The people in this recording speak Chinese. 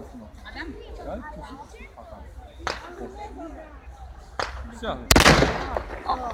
好的